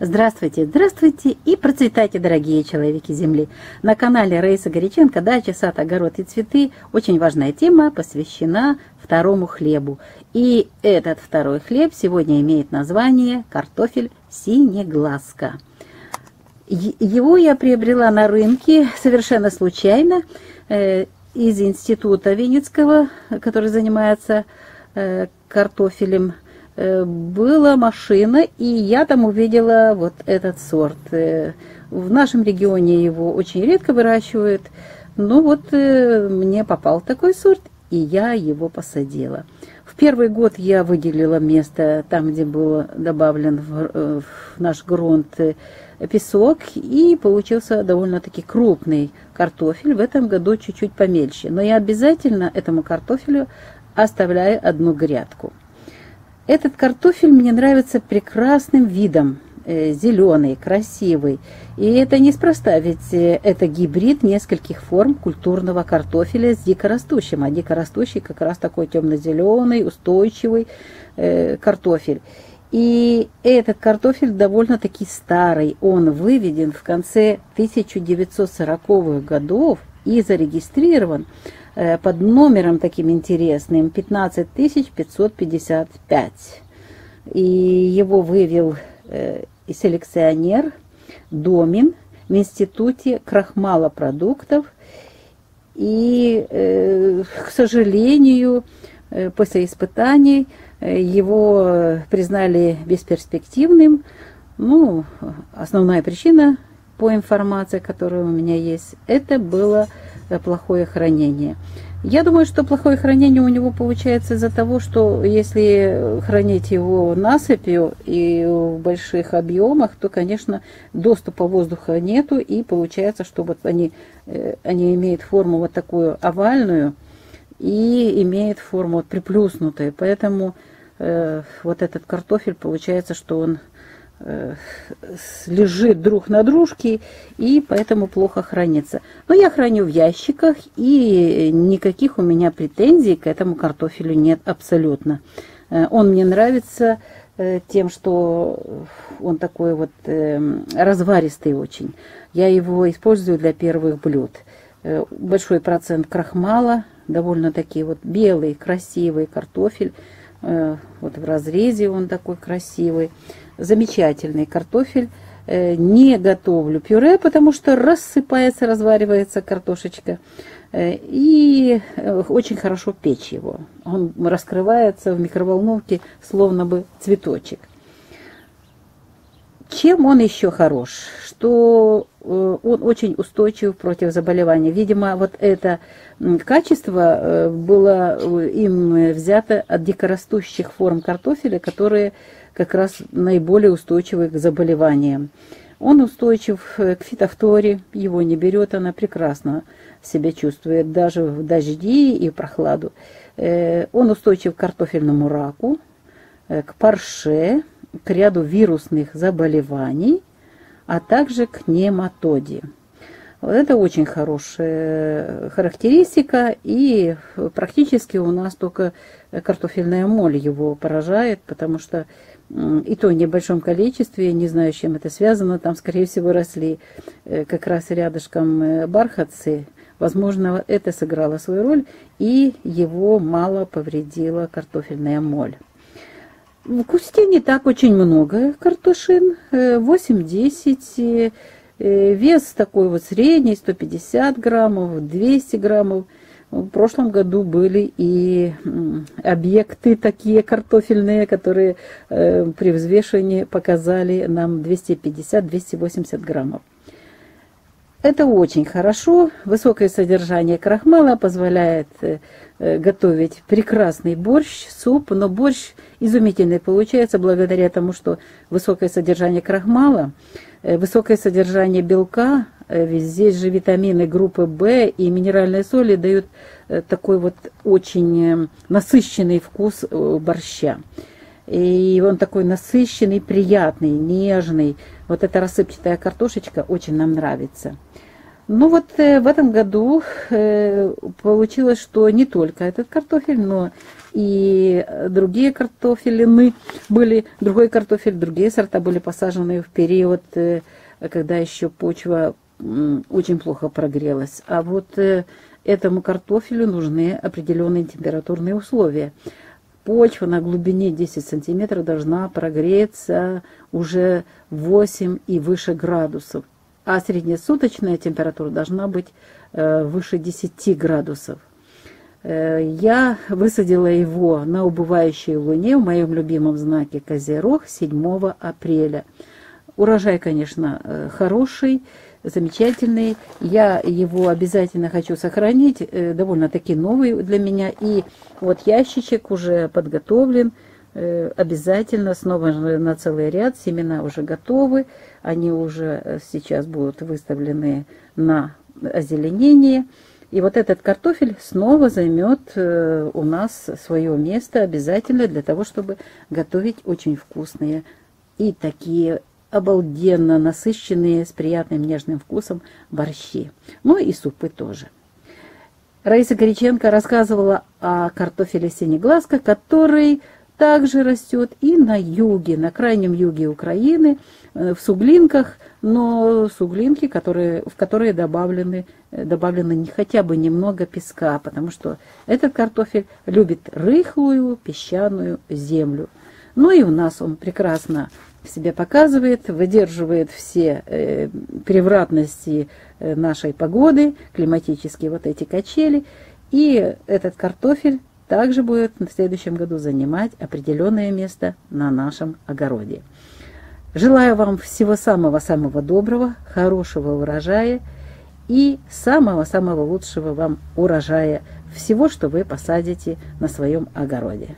Здравствуйте, здравствуйте и процветайте, дорогие человеки Земли. На канале Раиса Горяченко «Дача, сад, огород и цветы» очень важная тема посвящена второму хлебу. И этот второй хлеб сегодня имеет название картофель синеглазка. Его я приобрела на рынке совершенно случайно э, из института Винницкого, который занимается э, картофелем. Э, была машина, и я там увидела вот этот сорт. Э, в нашем регионе его очень редко выращивают, но вот э, мне попал такой сорт, и я его посадила. В первый год я выделила место там, где был добавлен в, в наш грунт песок, и получился довольно-таки крупный картофель. В этом году чуть-чуть помельче. Но я обязательно этому картофелю оставляю одну грядку. Этот картофель мне нравится прекрасным видом, э, зеленый, красивый. И это неспроста, ведь э, это гибрид нескольких форм культурного картофеля с дикорастущим. А дикорастущий как раз такой темно-зеленый, устойчивый э, картофель. И этот картофель довольно-таки старый. Он выведен в конце 1940-х годов и зарегистрирован под номером таким интересным 15555. И его вывел э, селекционер Домин в Институте крахмала продуктов. И, э, к сожалению, после испытаний его признали бесперспективным. Ну, основная причина по информации, которая у меня есть, это было плохое хранение. Я думаю, что плохое хранение у него получается из-за того, что если хранить его насыпью и в больших объемах, то, конечно, доступа воздуха нету, и получается, что вот они, э, они имеют форму вот такую овальную и имеют форму вот приплюснутую. Поэтому э, вот этот картофель получается, что он Э, лежит друг на дружке и поэтому плохо хранится. Но я храню в ящиках и никаких у меня претензий к этому картофелю нет абсолютно. Э, он мне нравится э, тем, что он такой вот разваристый очень. Я его использую для первых блюд. Большой процент крахмала, довольно-таки вот белый, красивый картофель. Вот в разрезе он такой красивый замечательный картофель. Э, не готовлю пюре, потому что рассыпается, разваривается картошечка. Э, и э, очень хорошо печь его. Он раскрывается в микроволновке, словно бы цветочек. Чем он еще хорош? Что он очень устойчив против заболеваний. Видимо, вот это качество было им взято от дикорастущих форм картофеля, которые как раз наиболее устойчивый к заболеваниям. Он устойчив к фитофторе, его не берет, она прекрасно себя чувствует, даже в дожди и в прохладу. Э, он устойчив к картофельному раку, э, к парше, к ряду вирусных заболеваний, а также к нематоде. Вот это очень хорошая характеристика, и практически у нас только картофельная моль его поражает, потому что и то в небольшом количестве, не знаю, с чем это связано, там, скорее всего, росли э, как раз рядышком э, бархатцы. Возможно, это сыграло свою роль, и его мало повредила картофельная моль. В кусте не так очень много картошин, 8-10, э, вес такой вот средний, 150 граммов, 200 граммов – в прошлом году были и объекты такие картофельные, которые э, при взвешивании показали нам 250-280 граммов. Это очень хорошо. Высокое содержание крахмала позволяет э, э, готовить прекрасный борщ, суп, но борщ изумительный получается благодаря тому, что высокое содержание крахмала, высокое содержание белка, ведь здесь же витамины группы В и минеральные соли дают такой вот очень насыщенный вкус борща. И он такой насыщенный, приятный, нежный. Вот эта рассыпчатая картошечка очень нам нравится. Ну вот э, в этом году э, получилось, что не только этот картофель, но и другие картофелины были, другой картофель, другие сорта были посажены в период, э, когда еще почва очень плохо прогрелась. А вот этому картофелю нужны определенные температурные условия. Почва на глубине 10 сантиметров должна прогреться уже 8 и выше градусов, а среднесуточная температура должна быть э, выше 10 градусов. Э, я высадила его на убывающей луне в моем любимом знаке Козерог 7 апреля. Урожай, конечно, э, хороший, замечательный. Я его обязательно хочу сохранить, э, довольно-таки новый для меня. И вот ящичек уже подготовлен, обязательно снова на целый ряд. Семена уже готовы, они уже сейчас будут выставлены на озеленение. И вот этот картофель снова займет э, у нас свое место обязательно для того, чтобы готовить очень вкусные и такие обалденно насыщенные с приятным нежным вкусом борщи. Ну и супы тоже. Раиса Горяченко рассказывала о картофеле синеглазка, который также растет и на юге, на крайнем юге Украины, э, в суглинках, но суглинки, которые, в которые добавлены, э, добавлено не хотя бы немного песка, потому что этот картофель любит рыхлую песчаную землю. Ну и у нас он прекрасно себя показывает, выдерживает все э, превратности э, нашей погоды, климатические вот эти качели. И этот картофель также будет в следующем году занимать определенное место на нашем огороде. Желаю вам всего самого-самого доброго, хорошего урожая и самого-самого лучшего вам урожая всего, что вы посадите на своем огороде.